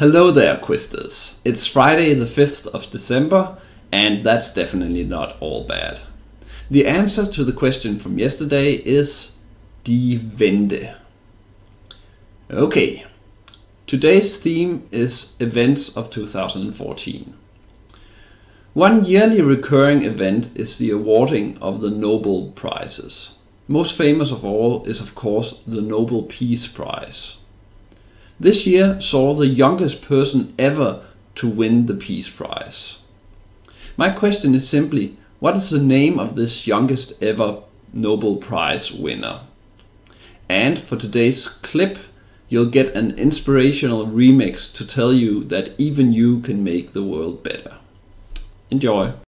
Hello there, Quisters. It's Friday the 5th of December, and that's definitely not all bad. The answer to the question from yesterday is Die Wende. Okay, today's theme is events of 2014. One yearly recurring event is the awarding of the Nobel Prizes. Most famous of all is of course the Nobel Peace Prize. This year saw the youngest person ever to win the Peace Prize. My question is simply, what is the name of this youngest ever Nobel Prize winner? And for today's clip, you'll get an inspirational remix to tell you that even you can make the world better. Enjoy!